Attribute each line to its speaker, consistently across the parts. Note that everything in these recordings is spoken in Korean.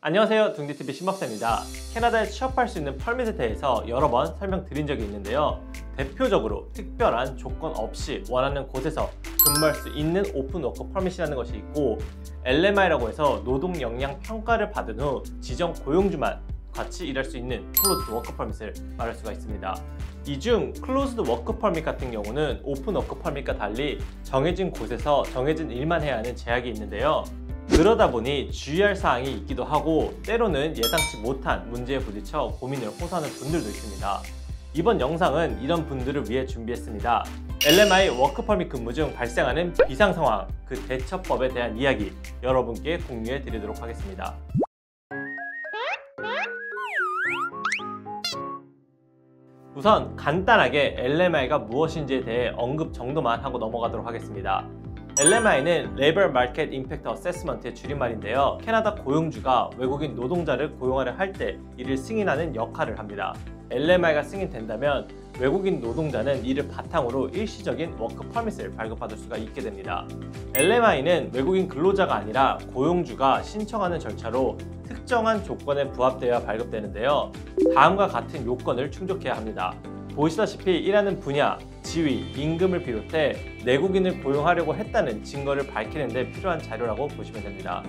Speaker 1: 안녕하세요 둥디TV 신박사입니다 캐나다에 취업할 수 있는 permit에 대해서 여러 번 설명드린 적이 있는데요 대표적으로 특별한 조건 없이 원하는 곳에서 근무할 수 있는 open work permit이라는 것이 있고 LMIA라고 해서 노동 역량 평가를 받은 후 지정 고용주만 같이 일할 수 있는 closed work permit을 말할 수가 있습니다. 이 중 closed work permit 같은 경우는 open work permit과 달리 정해진 곳에서 정해진 일만 해야 하는 제약이 있는데요. 그러다 보니 주의할 사항이 있기도 하고 때로는 예상치 못한 문제에 부딪혀 고민을 호소하는 분들도 있습니다. 이번 영상은 이런 분들을 위해 준비했습니다. LMI 워크퍼밋 근무 중 발생하는 비상 상황, 그 대처법에 대한 이야기 여러분께 공유해 드리도록 하겠습니다. 우선 간단하게 LMI가 무엇인지에 대해 언급 정도만 하고 넘어가도록 하겠습니다. LMIA는 Labor Market Impact Assessment의 줄임말인데요. 캐나다 고용주가 외국인 노동자를 고용하려 할 때 이를 승인하는 역할을 합니다. LMIA가 승인된다면 외국인 노동자는 이를 바탕으로 일시적인 워크 퍼밋을 발급받을 수가 있게 됩니다. LMIA는 외국인 근로자가 아니라 고용주가 신청하는 절차로 특정한 조건에 부합되어 발급되는데요. 다음과 같은 요건을 충족해야 합니다. 보시다시피 일하는 분야, 지위, 임금을 비롯해 내국인을 고용하려고 했다는 증거를 밝히는 데 필요한 자료라고 보시면 됩니다.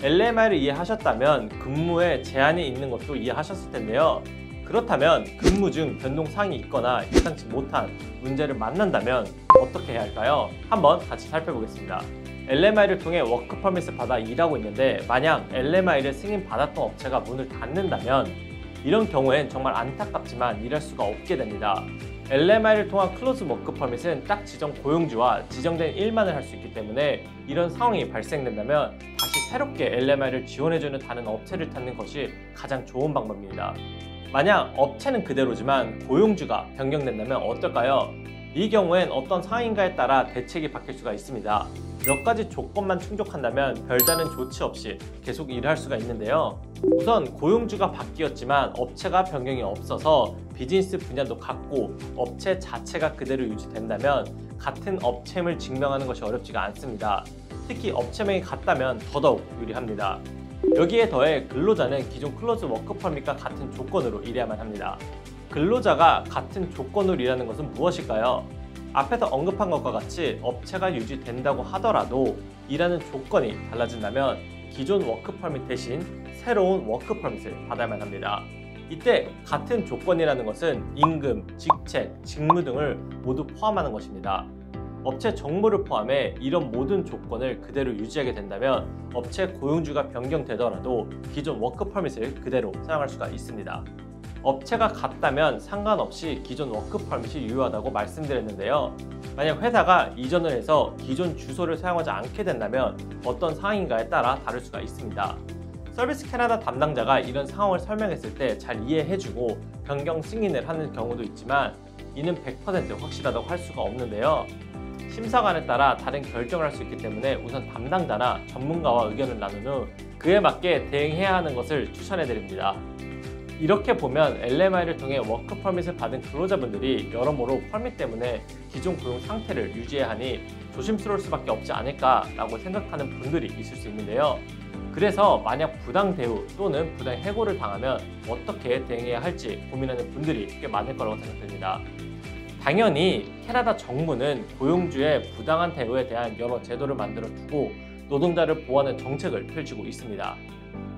Speaker 1: LMIA를 이해하셨다면 근무에 제한이 있는 것도 이해하셨을 텐데요. 그렇다면 근무 중 변동사항이 있거나 예상치 못한 문제를 만난다면 어떻게 해야 할까요? 한번 같이 살펴보겠습니다. LMI를 통해 워크 퍼밋을 받아 일하고 있는데 만약 LMIA를 승인받았던 업체가 문을 닫는다면 이런 경우엔 정말 안타깝지만 일할 수가 없게 됩니다. LMI를 통한 클로즈 워크 퍼밋은 딱 지정 고용주와 지정된 일만을 할 수 있기 때문에 이런 상황이 발생된다면 다시 새롭게 LMIA를 지원해주는 다른 업체를 찾는 것이 가장 좋은 방법입니다. 만약 업체는 그대로지만 고용주가 변경된다면 어떨까요? 이 경우엔 어떤 상황인가에 따라 대책이 바뀔 수가 있습니다. 몇 가지 조건만 충족한다면 별다른 조치 없이 계속 일할 수가 있는데요. 우선 고용주가 바뀌었지만 업체가 변경이 없어서 비즈니스 분야도 같고 업체 자체가 그대로 유지된다면 같은 업체임을 증명하는 것이 어렵지가 않습니다. 특히 업체명이 같다면 더더욱 유리합니다. 여기에 더해 근로자는 기존 closed work permit과 같은 조건으로 일해야만 합니다. 근로자가 같은 조건으로 일하는 것은 무엇일까요? 앞에서 언급한 것과 같이 업체가 유지된다고 하더라도 일하는 조건이 달라진다면 기존 work permit 대신 새로운 work permit을 받아야만 합니다. 이때 같은 조건이라는 것은 임금, 직책, 직무 등을 모두 포함하는 것입니다. 업체 정보를 포함해 이런 모든 조건을 그대로 유지하게 된다면 업체 고용주가 변경되더라도 기존 work permit을 그대로 사용할 수가 있습니다. 업체가 같다면 상관없이 기존 work permit이 유효하다고 말씀드렸는데요. 만약 회사가 이전을 해서 기존 주소를 사용하지 않게 된다면 어떤 상황인가에 따라 다를 수가 있습니다. 서비스 캐나다 담당자가 이런 상황을 설명했을 때 잘 이해해주고 변경 승인을 하는 경우도 있지만 이는 100% 확실하다고 할 수가 없는데요. 심사관에 따라 다른 결정을 할 수 있기 때문에 우선 담당자나 전문가와 의견을 나눈 후 그에 맞게 대응해야 하는 것을 추천해 드립니다. 이렇게 보면 LMI를 통해 워크 퍼밋을 받은 근로자분들이 여러모로 permit 때문에 기존 고용 상태를 유지해야 하니 조심스러울 수밖에 없지 않을까라고 생각하는 분들이 있을 수 있는데요. 그래서 만약 부당 대우 또는 부당 해고를 당하면 어떻게 대응해야 할지 고민하는 분들이 꽤 많을 거라고 생각됩니다. 당연히 캐나다 정부는 고용주의 부당한 대우에 대한 여러 제도를 만들어 두고 노동자를 보호하는 정책을 펼치고 있습니다.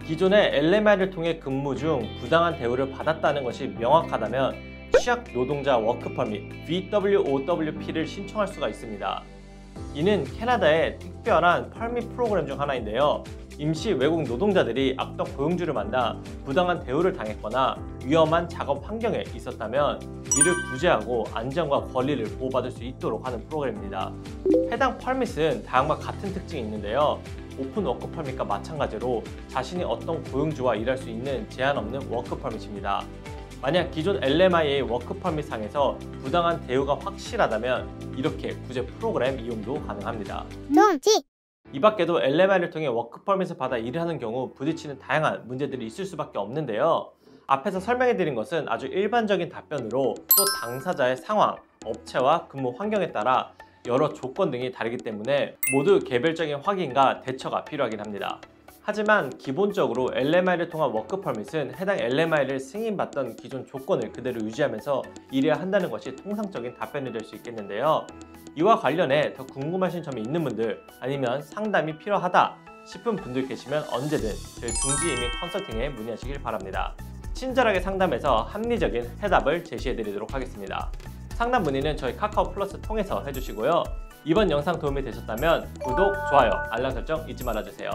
Speaker 1: 기존의 LMI를 통해 근무 중 부당한 대우를 받았다는 것이 명확하다면 취약 노동자 워크퍼밋 VWOWP를 신청할 수가 있습니다. 이는 캐나다의 특별한 permit 프로그램 중 하나인데요. 임시 외국 노동자들이 악덕 고용주를 만나 부당한 대우를 당했거나 위험한 작업 환경에 있었다면 이를 구제하고 안전과 권리를 보호받을 수 있도록 하는 프로그램입니다. 해당 permit은 다음과 같은 특징이 있는데요. open work permit과 마찬가지로 자신이 어떤 고용주와 일할 수 있는 제한 없는 work permit입니다. 만약 기존 LMIA work permit 상에서 부당한 대우가 확실하다면 이렇게 구제 프로그램 이용도 가능합니다. 이 밖에도 LMI를 통해 워크 퍼밋을 받아 일을 하는 경우 부딪히는 다양한 문제들이 있을 수밖에 없는데요. 앞에서 설명해드린 것은 아주 일반적인 답변으로 또 당사자의 상황, 업체와 근무 환경에 따라 여러 조건 등이 다르기 때문에 모두 개별적인 확인과 대처가 필요하긴 합니다. 하지만 기본적으로 LMI를 통한 워크 퍼밋은 해당 LMIA를 승인받던 기존 조건을 그대로 유지하면서 일해야 한다는 것이 통상적인 답변이 될 수 있겠는데요. 이와 관련해 더 궁금하신 점이 있는 분들 아니면 상담이 필요하다 싶은 분들 계시면 언제든 저희 둥지 이민 컨설팅에 문의하시길 바랍니다. 친절하게 상담해서 합리적인 해답을 제시해 드리도록 하겠습니다. 상담 문의는 저희 카카오 플러스 통해서 해주시고요. 이번 영상 도움이 되셨다면 구독, 좋아요, 알람 설정 잊지 말아주세요.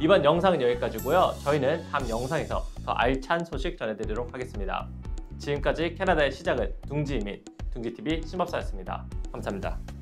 Speaker 1: 이번 영상은 여기까지고요. 저희는 다음 영상에서 더 알찬 소식 전해드리도록 하겠습니다. 지금까지 캐나다의 시작은 둥지 이민, 둥지TV 신법사였습니다. 감사합니다.